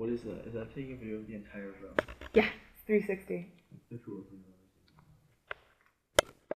What is that? Is that taking video of the entire room? Yeah, 360.